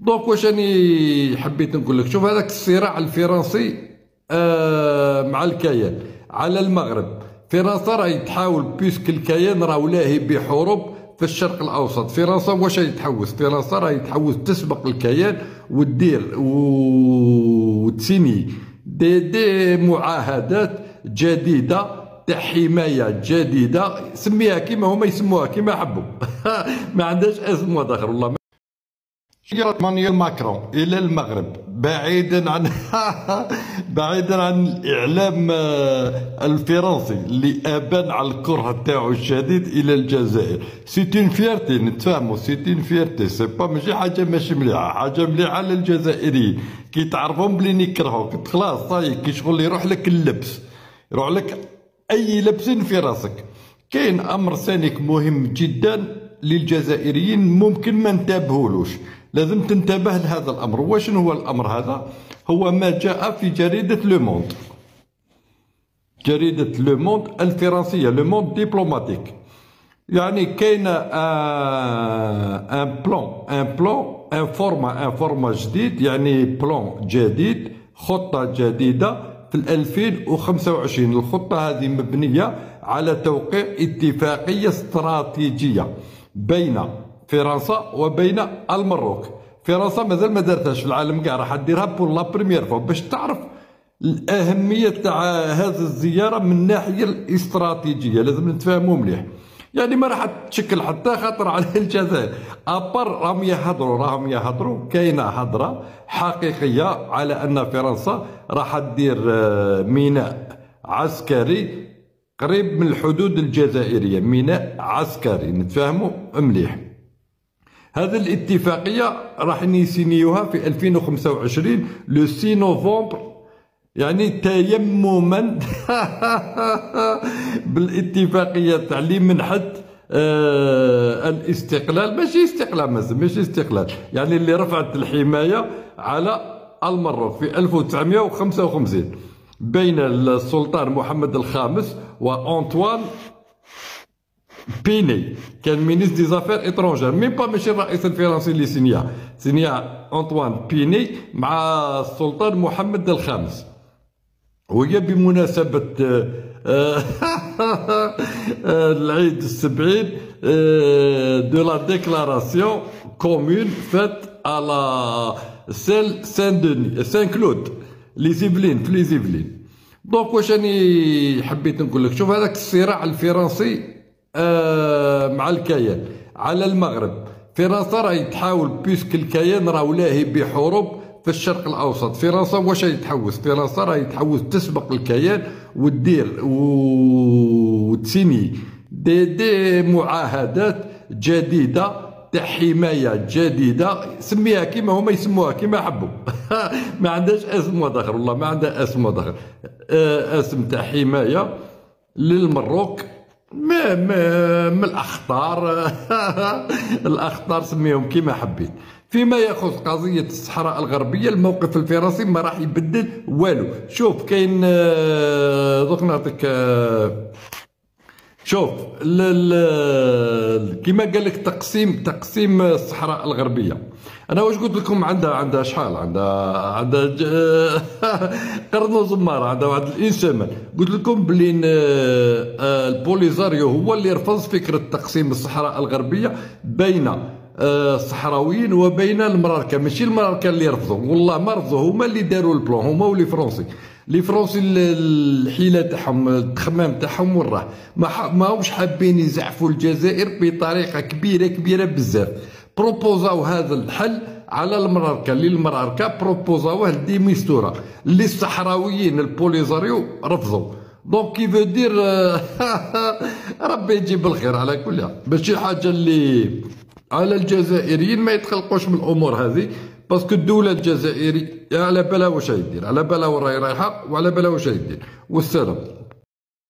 Donc واش راني حبيت نقول لك شوف هذاك الصراع الفرنسي آه مع الكيان. على المغرب فرنسا راهي تحاول puisque الكيان راه لاهي بحروب في الشرق الأوسط. فرنسا واش راهي تحوس؟ فرنسا راهي تحوس تسبق الكيان ودير وتسيني. دي دي معاهدات جديدة تاع حماية جديدة سميها كيما هما يسموها كيما حبوا. ما عندهاش اسم واحد والله. زيارة مانويل ماكرون إلى المغرب بعيدا عن بعيدا عن الإعلام آه، الفرنسي اللي أبان على الكره تاعو الشديد إلى الجزائر. c'est une vérité نتفاهمو c'est une vérité c'est pas ماشي حاجة ماشي مليحة حاجة مليحة للجزائريين. كي تعرفهم بلي يكرهوك خلاص صاي كي شغل يروح لك اللبس يروح لك أي لبس في راسك. كاين أمر ثاني مهم جدا للجزائريين ممكن ما انتبهولوش لازم تنتبه لهذا الأمر. واش هو الأمر هذا؟ هو ما جاء في جريدة Le Monde. جريدة Le Monde الفرنسية Le Monde diplomatique يعني كاين un plan un plan un format un format جديد يعني plan جديد خطة جديدة في 2025 الخطة هذه مبنية على توقيع اتفاقية استراتيجية بين فرنسا وبين المروك. فرنسا مازال ما دارتهاش في العالم كاع راح ديرها pour la première fois باش تعرف الأهمية تاع هذه الزيارة من الناحيه الاستراتيجية لازم نتفاهموا مليح. يعني ما راح تشكل حتى خطر على الجزائر. après راهم يهضروا راهم يهضروا كاينة هضره حقيقية على أن فرنسا راح دير آه، ميناء عسكري قريب من الحدود الجزائرية. ميناء عسكري نتفاهموا مليح. هذه الاتفاقية راح نسينيوها في 2025 لو 6 نوفمبر. يعني تيمما بالاتفاقية تاع اللي منحت آه الاستقلال. ماشي استقلال ماشي استقلال. يعني اللي رفعت الحماية على المروك في 1955 بين السلطان محمد الخامس وأنطوان بيني كان ministre des affaires étrangères même pas ماشي الرئيس الفرنسي اللي سينيا. سينيا أنطوان بيني مع السلطان محمد الخامس. وهي بمناسبة آه، آه، العيد السبعين de la déclaration commune faite à La Celle Saint-Denis Saint-Cloud les Yvelines في les Yvelines donc واش راني حبيت نقول لك؟ شوف هذاك الصراع الفرنسي مع الكيان على المغرب فرنسا راهي تحاول puisque الكيان راه لاهي بحروب في الشرق الأوسط. فرنسا واش راهي تحوس؟ فرنسا راهي تحوس تسبق الكيان ودير وتسيني. دي دي معاهدات جديدة تاع حماية جديدة سميها كيما هما يسموها كيما حبوا ما عندهاش اسم واحد والله ما عندها اسم واحد آه، اسم تاع حماية للمروك. من الأخطار؟ الأخطار سميهم كيما حبيت. فيما يخص قضية الصحراء الغربية الموقف الفرنسي ما راح يبدل والو. شوف كاين آه، دوك نعطيك آه، شوف كيما قال لك تقسيم تقسيم الصحراء الغربية. أنا واش قلت لكم عندها عندها شحال؟ عندها عندها قرن وزماره عندها واحد الإنسان. قلت لكم بلي آه، البوليزاريو هو اللي رفض فكرة تقسيم الصحراء الغربية بين الصحراويين وبين المراركة. ماشي المراركة اللي رفضوا. والله ما رفضوا. هما اللي داروا ال plan هما و les Français les Français الحيلة تاعهم التخمام تاعهم وراه. ما ما همش حابين يزعفوا الجزائر بطريقة كبيرة كبيرة بزاف. بروبوزاو هذا الحل على المراركة. اللي المراركة بروبوزاوه لدي ميستورا اللي الصحراويين البوليزاريو رفضوا. donc que veut dire ربي يجيب الخير على كل ماشي حاجة اللي على الجزائريين ما يتخلقوش من الأمور هذه باسكو الدولة الجزائرية على بالها واش يدير على بالها وين رايحة وعلى بالها واش يدير والسلام